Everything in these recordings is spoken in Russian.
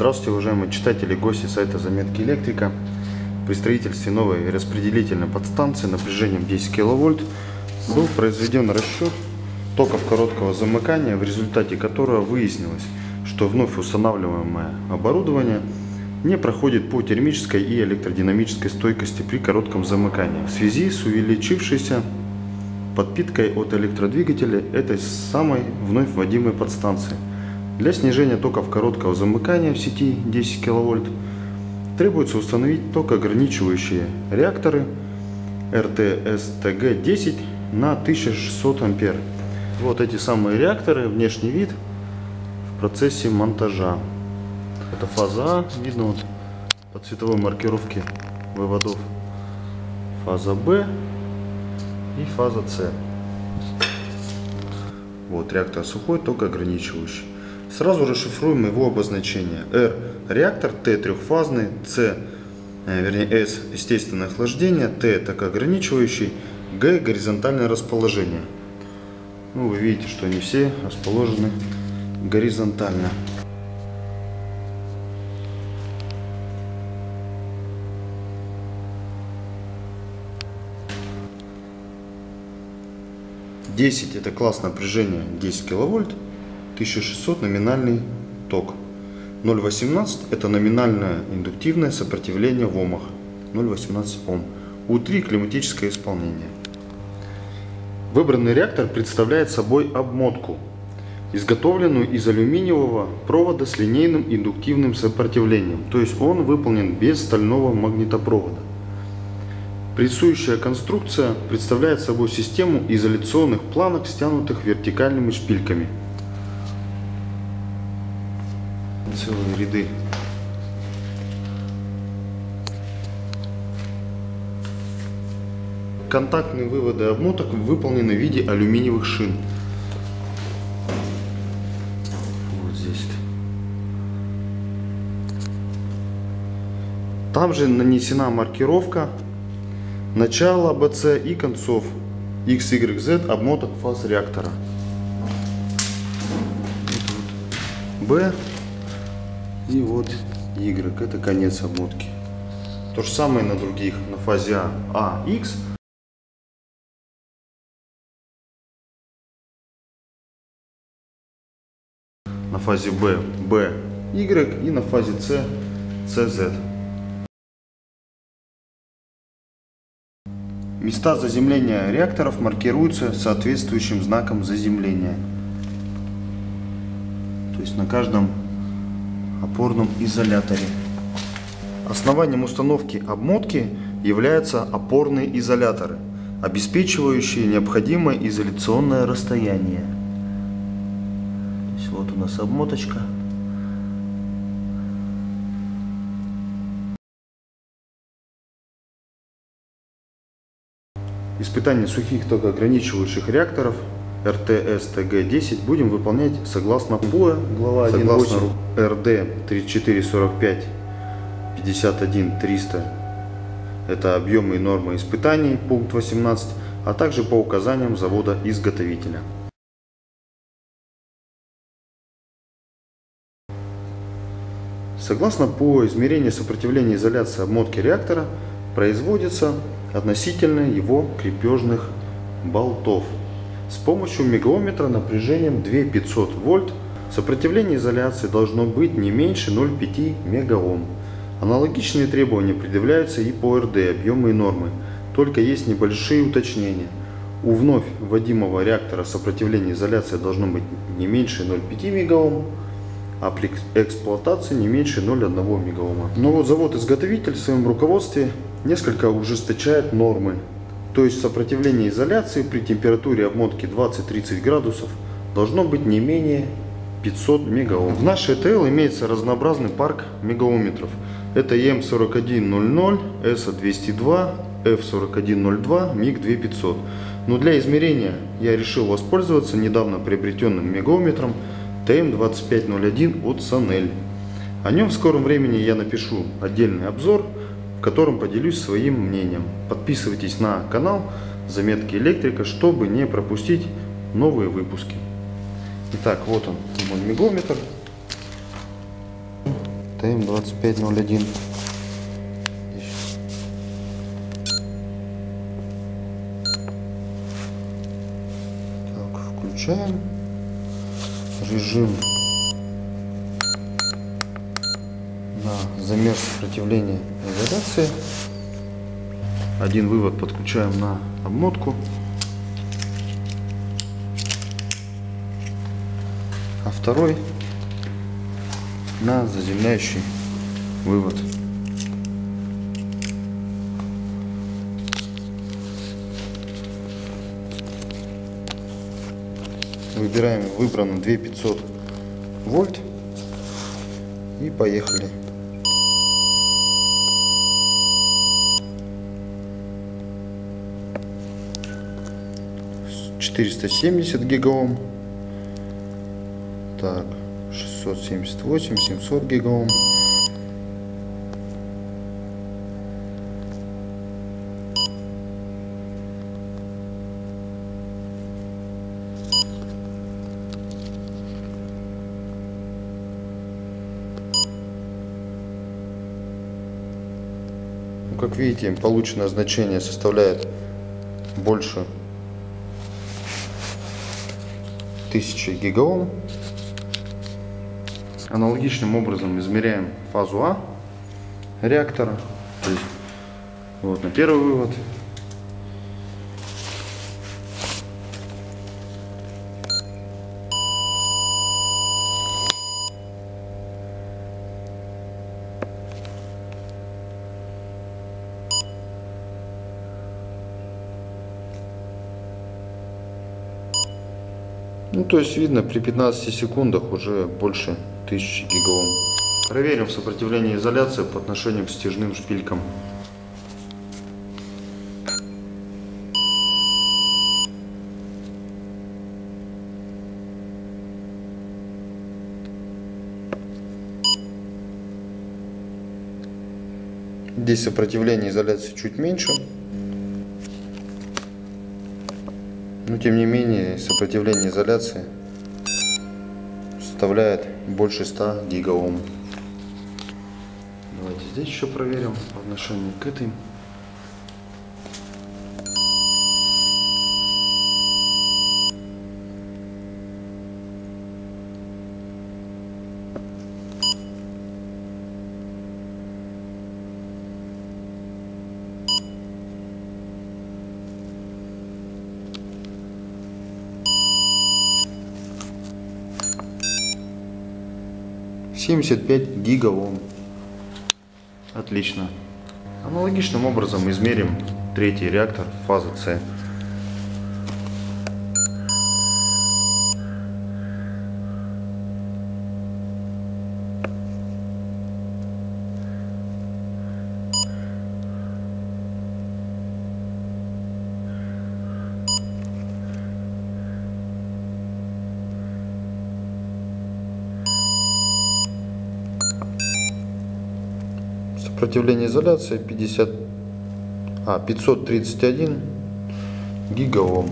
Здравствуйте, уважаемые читатели и гости сайта Заметки Электрика. При строительстве новой распределительной подстанции напряжением 10 кВт был произведен расчет токов короткого замыкания, в результате которого выяснилось, что вновь устанавливаемое оборудование не проходит по термической и электродинамической стойкости при коротком замыкании в связи с увеличившейся подпиткой от электродвигателя этой самой вновь вводимой подстанции. Для снижения токов короткого замыкания в сети 10 кВт требуется установить токоограничивающие реакторы RTSTG-10 на 1600 А. Вот эти самые реакторы, внешний вид в процессе монтажа. Это фаза А, видно вот по цветовой маркировке выводов. Фаза Б и фаза С. Вот реактор сухой, ток ограничивающий. Сразу расшифруем его обозначение. R – реактор, Т – трехфазный, С, э, вернее S – естественное охлаждение, Т – ток ограничивающий, Г – горизонтальное расположение. Ну, вы видите, что они все расположены горизонтально. Десять это класс напряжения 10 киловольт, 1600 номинальный ток. 0,18 это номинальное индуктивное сопротивление в омах. 0,18 Ом. У3 климатическое исполнение. Выбранный реактор представляет собой обмотку, изготовленную из алюминиевого провода с линейным индуктивным сопротивлением, то есть он выполнен без стального магнитопровода. Прессующая конструкция представляет собой систему изоляционных планок, стянутых вертикальными шпильками. Целые ряды. Контактные выводы обмоток выполнены в виде алюминиевых шин. Вот здесь. Там же нанесена маркировка начала BC и концов XYZ обмоток фаз реактора. B и вот Y, это конец обмотки. То же самое на других, на фазе А, А, X. На фазе Б, Б, Y и на фазе С, CZ. Места заземления реакторов маркируются соответствующим знаком заземления. То есть на каждом опорном изоляторе. Основанием установки обмотки являются опорные изоляторы, обеспечивающие необходимое изоляционное расстояние. То есть вот у нас обмоточка. Испытание сухих токоограничивающих реакторов РТС-ТГ-10 будем выполнять согласно ПОЭ, глава 1, согласно РД 3445 51 300. Это объемы и нормы испытаний, пункт 18, а также по указаниям завода-изготовителя. Согласно по измерению сопротивления изоляции обмотки реактора производится относительно его крепежных болтов. С помощью мегаометра напряжением 2500 вольт сопротивление изоляции должно быть не меньше 0,5 мегаом. Аналогичные требования предъявляются и по РД, объемы и нормы, только есть небольшие уточнения. У вновь вводимого реактора сопротивление изоляции должно быть не меньше 0,5 мегаом, а при эксплуатации не меньше 0,1 мегаома. Но вот завод-изготовитель в своем руководстве несколько ужесточает нормы. То есть сопротивление изоляции при температуре обмотки 20-30 градусов должно быть не менее 500 мегаом. В нашей ТЛ имеется разнообразный парк мегаометров. Это EM4100, ESA202, F4102, MiG2500. Но для измерения я решил воспользоваться недавно приобретенным мегаометром TM2501 от Sanel. О нем в скором времени я напишу отдельный обзор, в котором поделюсь своим мнением. Подписывайтесь на канал Заметки Электрика, чтобы не пропустить новые выпуски. Итак, вот он, мой мегаометр. ТМ-2501. Так, включаем режим на замер сопротивления изоляции. Один вывод подключаем на обмотку. А второй на заземляющий вывод. Выбираем, выбрано 2500 вольт и поехали. Четыреста семьдесят гигаом. Так, шестьсот семьдесят восемь, семьсот гигаом. Как видите, полученное значение составляет больше 1000 гигаом. Аналогичным образом измеряем фазу А реактора. Вот на первый вывод. Ну, то есть видно, при 15 секундах уже больше 1000 гигаом. Проверим сопротивление изоляции по отношению к стяжным шпилькам. Здесь сопротивление изоляции чуть меньше. Но тем не менее сопротивление изоляции составляет больше 100 гигаом. Давайте здесь еще проверим по отношению к этой. Семьдесят пять гигаом. Отлично. Аналогичным образом измерим третий реактор фазы С. Сопротивление изоляции 50, а, 531 гигаом.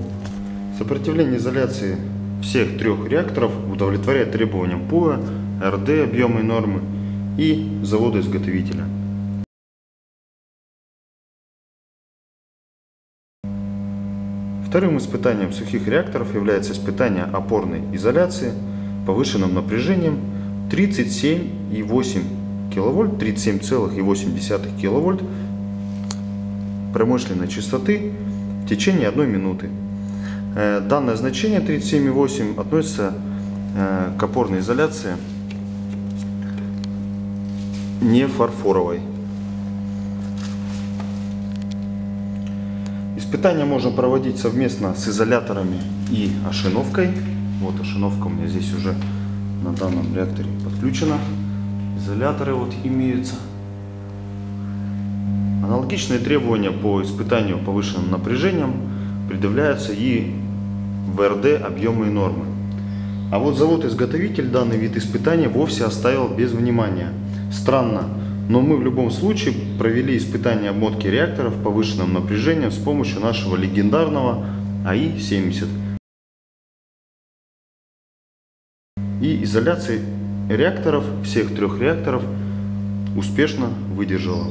Сопротивление изоляции всех трех реакторов удовлетворяет требованиям ПУА, РД объемы нормы и завода-изготовителя. Вторым испытанием сухих реакторов является испытание опорной изоляции повышенным напряжением 37,8 киловольт, 37,8 киловольт промышленной частоты в течение одной минуты. Э, данное значение 37,8 относится э, к опорной изоляции не фарфоровой. Испытания можно проводить совместно с изоляторами и ошиновкой. Вот ошиновка у меня здесь уже на данном реакторе подключена. Изоляторы вот имеются. Аналогичные требования по испытанию повышенным напряжением предъявляются и в РД объемы и нормы. А вот завод-изготовитель данный вид испытания вовсе оставил без внимания. Странно, но мы в любом случае провели испытание обмотки реакторов повышенным напряжением с помощью нашего легендарного АИ-70. И изоляции реакторов, всех трех реакторов успешно выдержала.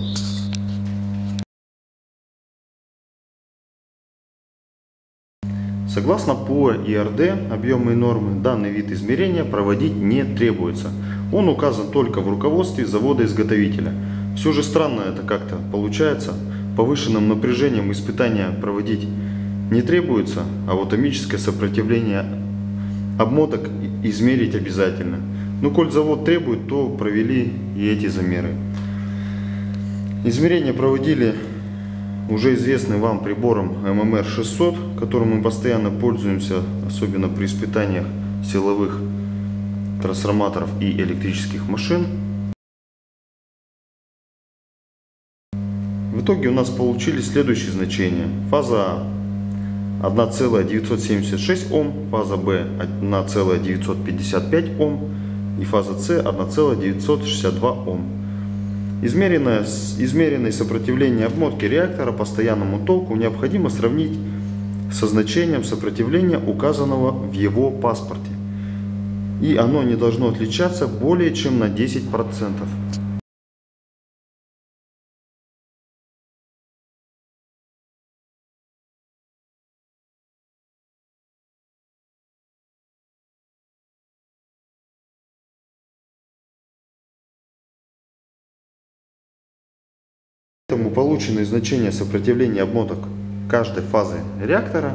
Согласно по ИРД, объемы и нормы, данный вид измерения проводить не требуется. Он указан только в руководстве завода-изготовителя. Все же странно это как-то получается. Повышенным напряжением испытания проводить не требуется, а вот атомическое сопротивление обмоток измерить обязательно. Ну, коль завод требует, то провели и эти замеры. Измерения проводили уже известным вам прибором ММР-600, которым мы постоянно пользуемся, особенно при испытаниях силовых трансформаторов и электрических машин. В итоге у нас получились следующие значения. Фаза А 1,976 Ом, фаза Б 1,955 Ом и фаза С 1,962 Ом. Измеренное, измеренное сопротивление обмотки реактора постоянному току необходимо сравнить со значением сопротивления, указанного в его паспорте. И оно не должно отличаться более чем на 10%. Полученные значения сопротивления обмоток каждой фазы реактора,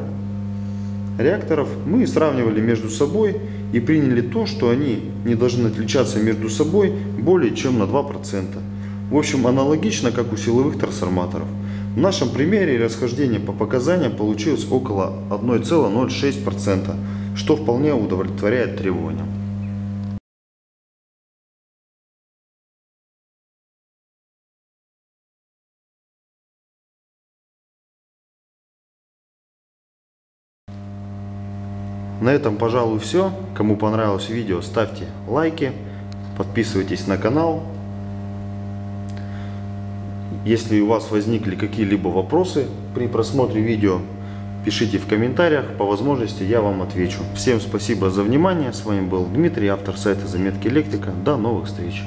реакторов мы сравнивали между собой и приняли то, что они не должны отличаться между собой более чем на 2%. В общем, аналогично, как у силовых трансформаторов. В нашем примере расхождение по показаниям получилось около 1,06%, что вполне удовлетворяет требованиям. На этом, пожалуй, все. Кому понравилось видео, ставьте лайки, подписывайтесь на канал. Если у вас возникли какие-либо вопросы при просмотре видео, пишите в комментариях, по возможности я вам отвечу. Всем спасибо за внимание, с вами был Дмитрий, автор сайта Заметки Электрика. До новых встреч!